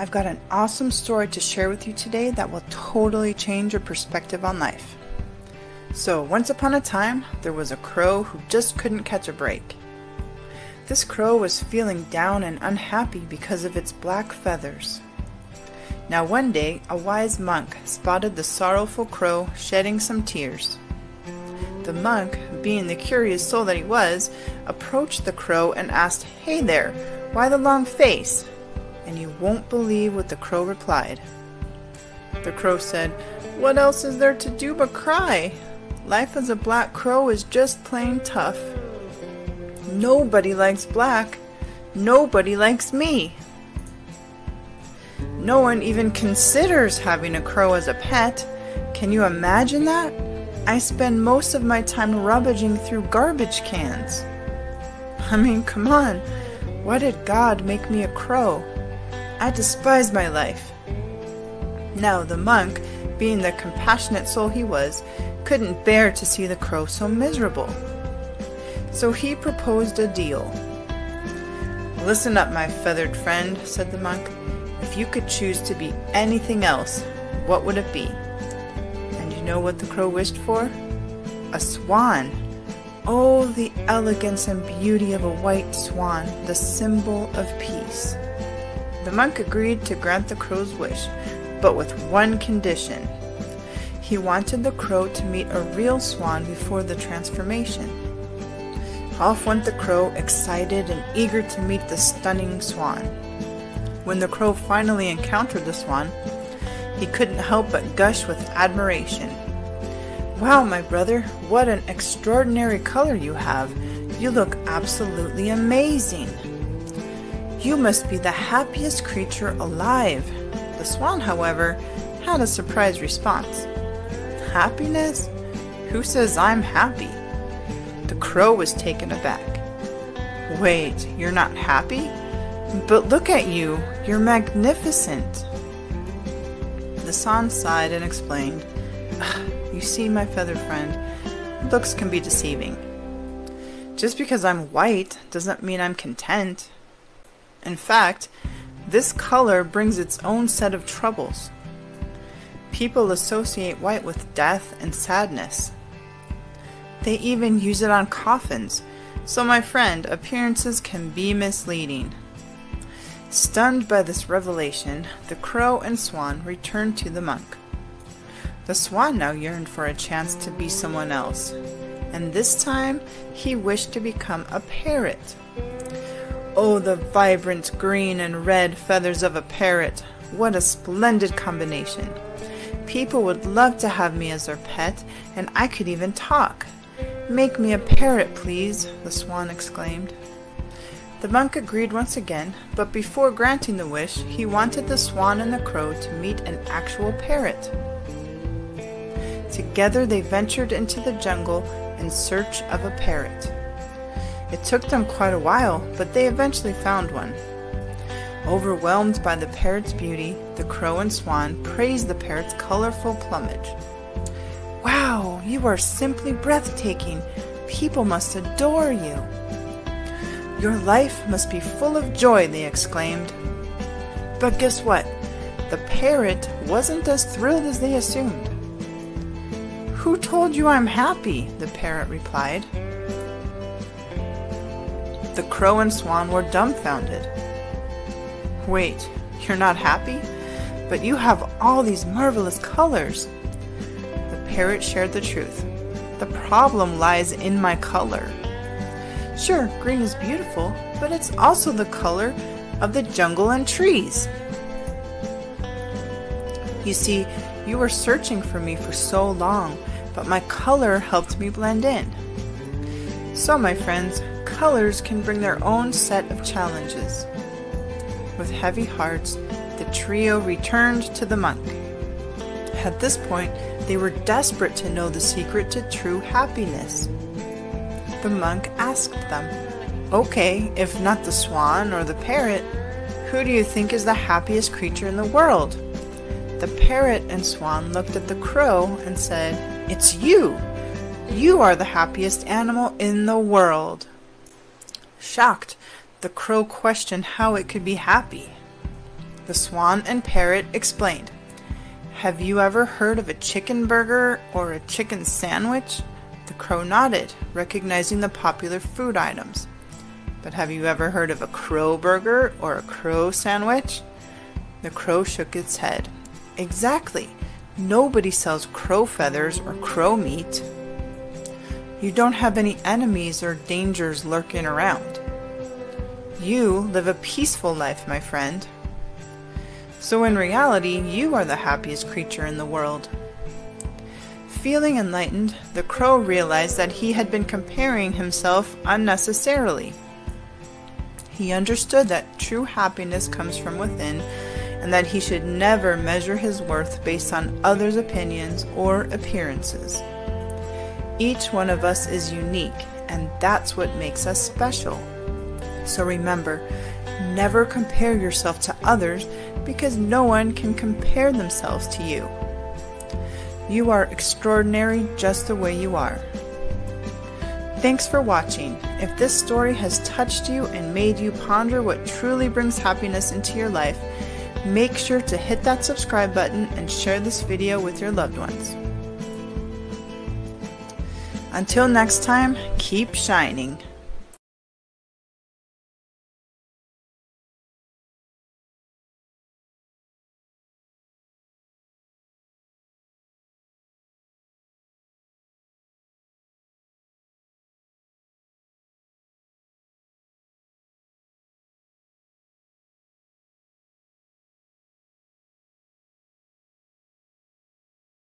I've got an awesome story to share with you today that will totally change your perspective on life. So, once upon a time, there was a crow who just couldn't catch a break. This crow was feeling down and unhappy because of its black feathers. Now, one day, a wise monk spotted the sorrowful crow shedding some tears. The monk, being the curious soul that he was, approached the crow and asked, Hey there, why the long face? And you won't believe what the crow replied. The crow said, What else is there to do but cry? Life as a black crow is just plain tough. Nobody likes black. Nobody likes me. No one even considers having a crow as a pet. Can you imagine that? I spend most of my time rummaging through garbage cans. I mean, come on. Why did God make me a crow? I despise my life. Now, the monk, being the compassionate soul he was, couldn't bear to see the crow so miserable. So he proposed a deal. Listen up, my feathered friend, said the monk. If you could choose to be anything else, what would it be? And you know what the crow wished for? A swan. Oh, the elegance and beauty of a white swan, the symbol of peace. The monk agreed to grant the crow's wish, but with one condition. He wanted the crow to meet a real swan before the transformation. Off went the crow, excited and eager to meet the stunning swan. When the crow finally encountered the swan, he couldn't help but gush with admiration. Wow, my brother, what an extraordinary color you have! You look absolutely amazing! You must be the happiest creature alive. The swan, however, had a surprise response. Happiness? Who says I'm happy? The crow was taken aback. Wait, you're not happy? But look at you, you're magnificent. The swan sighed and explained, You see, my feathered friend, looks can be deceiving. Just because I'm white doesn't mean I'm content. In fact, this color brings its own set of troubles. People associate white with death and sadness. They even use it on coffins. So, my friend, appearances can be misleading. Stunned by this revelation, the crow and swan returned to the monk. The swan now yearned for a chance to be someone else, and this time he wished to become a parrot. Oh, the vibrant green and red feathers of a parrot! What a splendid combination! People would love to have me as their pet, and I could even talk. Make me a parrot, please, the swan exclaimed. The monk agreed once again, but before granting the wish, he wanted the swan and the crow to meet an actual parrot. Together they ventured into the jungle in search of a parrot. It took them quite a while, but they eventually found one. Overwhelmed by the parrot's beauty, the crow and swan praised the parrot's colorful plumage. Wow, you are simply breathtaking. People must adore you. Your life must be full of joy, they exclaimed. But guess what? The parrot wasn't as thrilled as they assumed. Who told you I'm happy? the parrot replied. The crow and swan were dumbfounded. Wait, you're not happy? But you have all these marvelous colors The parrot shared the truth. The problem lies in my color. Sure, green is beautiful, but it's also the color of the jungle and trees. You see, you were searching for me for so long, but my color helped me blend in. So, my friends, colors can bring their own set of challenges. With heavy hearts, the trio returned to the monk. At this point, they were desperate to know the secret to true happiness. The monk asked them, Okay, if not the swan or the parrot, who do you think is the happiest creature in the world? The parrot and swan looked at the crow and said, It's you! You are the happiest animal in the world. Shocked, the crow questioned how it could be happy. The swan and parrot explained. Have you ever heard of a chicken burger or a chicken sandwich? The crow nodded, recognizing the popular food items. But have you ever heard of a crow burger or a crow sandwich? The crow shook its head. Exactly. Nobody sells crow feathers or crow meat. You don't have any enemies or dangers lurking around. You live a peaceful life, my friend. So in reality, you are the happiest creature in the world. Feeling enlightened, the crow realized that he had been comparing himself unnecessarily. He understood that true happiness comes from within and that he should never measure his worth based on others' opinions or appearances. Each one of us is unique, and that's what makes us special. So remember, never compare yourself to others because no one can compare themselves to you. You are extraordinary just the way you are. Thanks for watching. If this story has touched you and made you ponder what truly brings happiness into your life, make sure to hit that subscribe button and share this video with your loved ones. Until next time, keep shining.